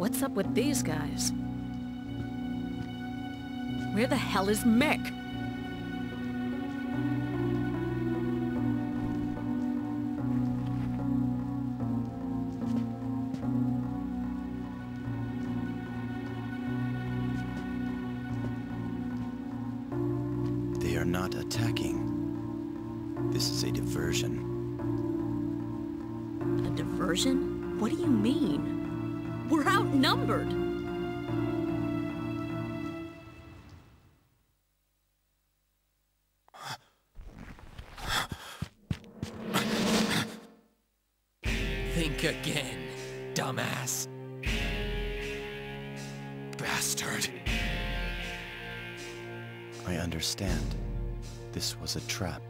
What's up with these guys? Where the hell is Mick? They are not attacking. This is a diversion. A diversion? What do you mean? We're outnumbered! Think again, dumbass. Bastard. I understand. This was a trap.